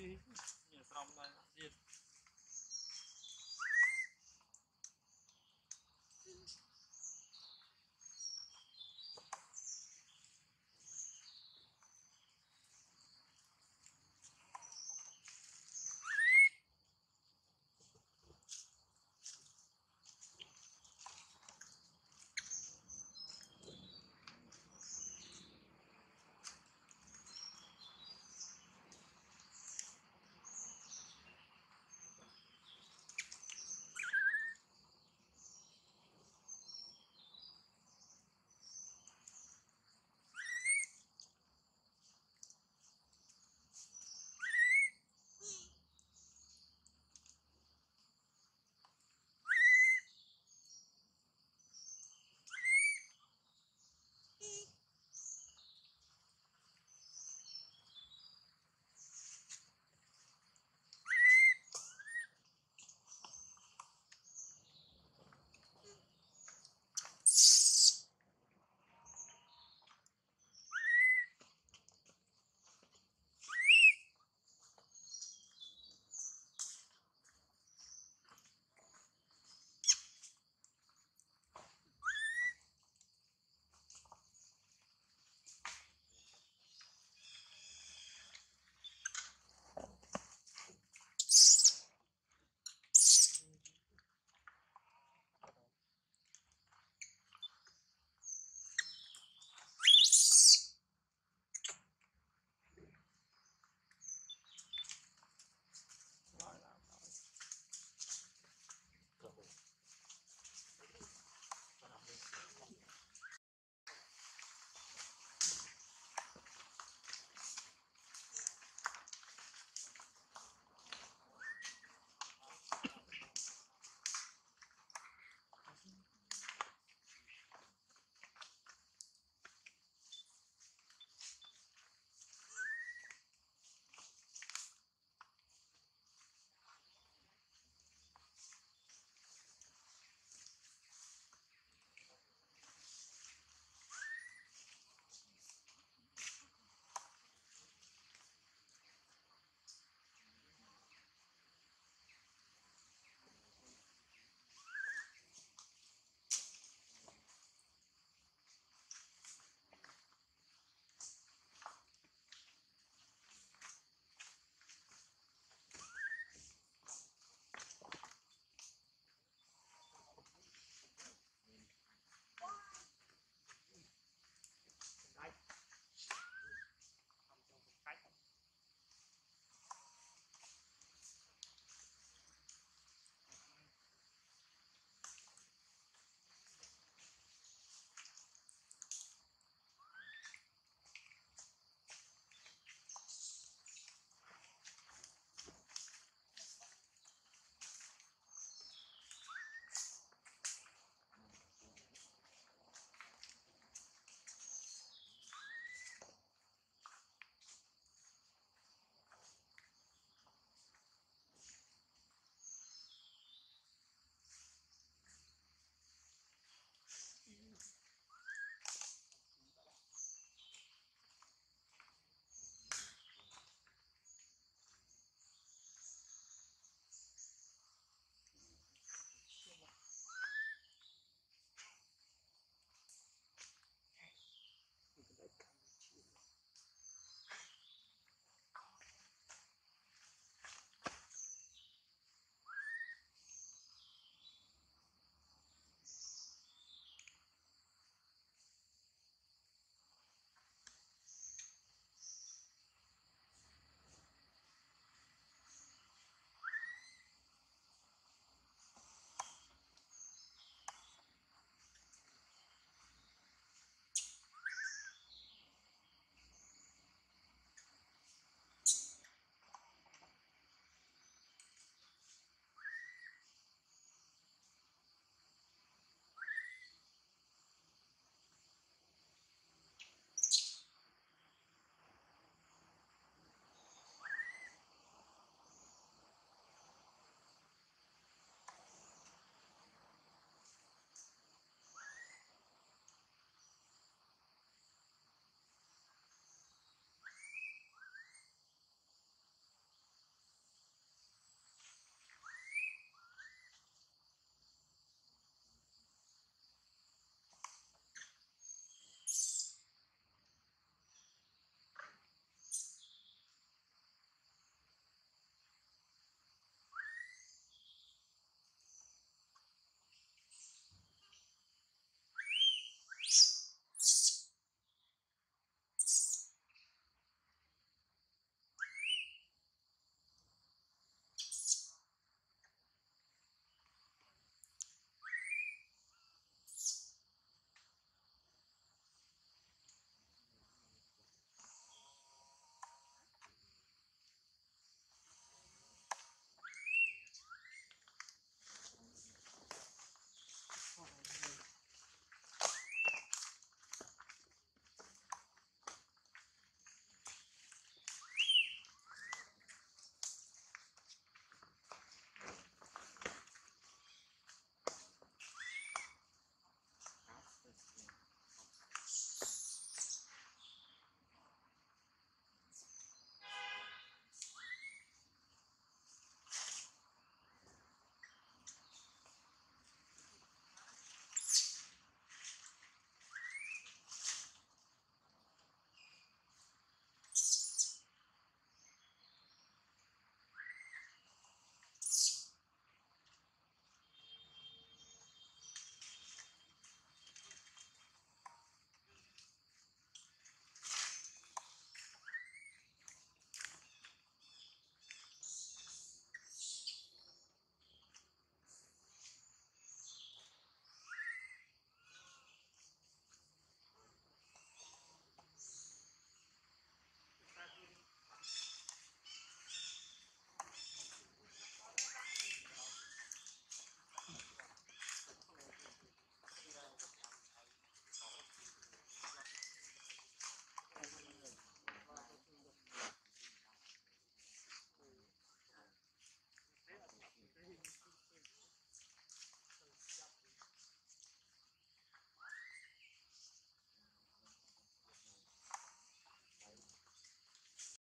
Beijo.